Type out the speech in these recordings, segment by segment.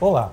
Olá.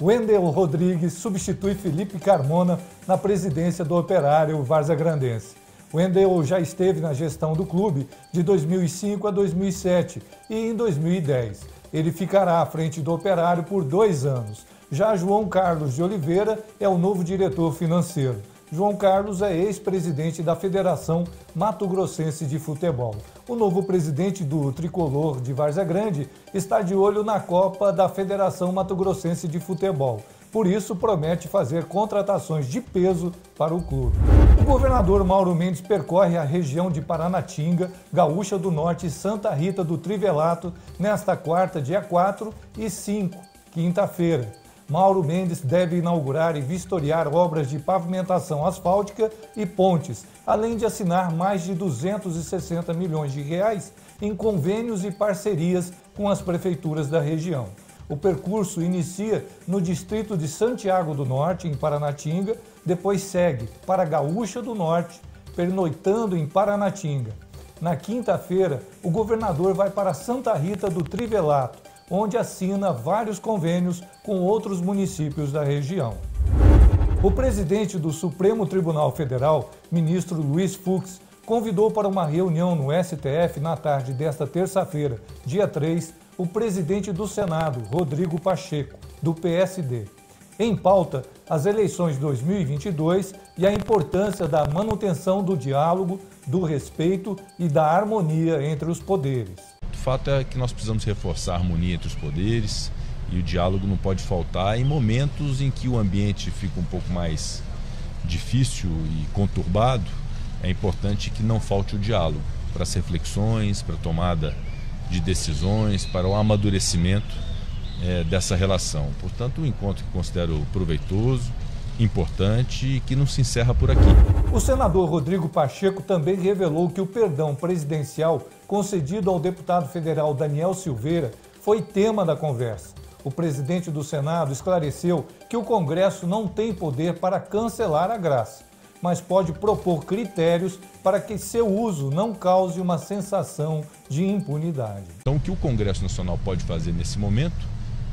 Wendel Rodrigues substitui Felipe Carmona na presidência do Operário Varza Grandense. Wendel já esteve na gestão do clube de 2005 a 2007 e em 2010. Ele ficará à frente do Operário por dois anos. Já João Carlos de Oliveira é o novo diretor financeiro. João Carlos é ex-presidente da Federação Mato Grossense de Futebol. O novo presidente do tricolor de Várzea Grande está de olho na Copa da Federação Mato Grossense de Futebol. Por isso, promete fazer contratações de peso para o clube. O governador Mauro Mendes percorre a região de Paranatinga, Gaúcha do Norte e Santa Rita do Trivelato nesta quarta, dia 4 e 5, quinta-feira. Mauro Mendes deve inaugurar e vistoriar obras de pavimentação asfáltica e pontes, além de assinar mais de 260 milhões de reais em convênios e parcerias com as prefeituras da região. O percurso inicia no distrito de Santiago do Norte, em Paranatinga, depois segue para Gaúcha do Norte, pernoitando em Paranatinga. Na quinta-feira, o governador vai para Santa Rita do Trivelato, onde assina vários convênios com outros municípios da região. O presidente do Supremo Tribunal Federal, ministro Luiz Fux, convidou para uma reunião no STF na tarde desta terça-feira, dia 3, o presidente do Senado, Rodrigo Pacheco, do PSD. Em pauta, as eleições de 2022 e a importância da manutenção do diálogo, do respeito e da harmonia entre os poderes fato é que nós precisamos reforçar a harmonia entre os poderes e o diálogo não pode faltar em momentos em que o ambiente fica um pouco mais difícil e conturbado. É importante que não falte o diálogo para as reflexões, para a tomada de decisões, para o amadurecimento é, dessa relação. Portanto, um encontro que considero proveitoso, importante e que não se encerra por aqui. O senador Rodrigo Pacheco também revelou que o perdão presidencial concedido ao deputado federal Daniel Silveira foi tema da conversa. O presidente do Senado esclareceu que o Congresso não tem poder para cancelar a graça, mas pode propor critérios para que seu uso não cause uma sensação de impunidade. Então, o que o Congresso Nacional pode fazer nesse momento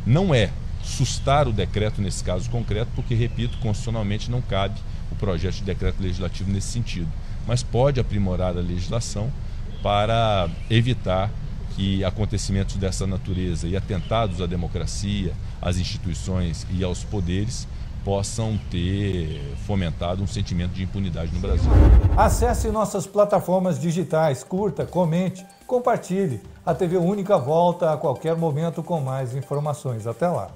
não é sustar o decreto nesse caso concreto, porque, repito, constitucionalmente não cabe o projeto de decreto legislativo nesse sentido, mas pode aprimorar a legislação para evitar que acontecimentos dessa natureza e atentados à democracia, às instituições e aos poderes possam ter fomentado um sentimento de impunidade no Brasil. Acesse nossas plataformas digitais, curta, comente, compartilhe. A TV Única volta a qualquer momento com mais informações. Até lá.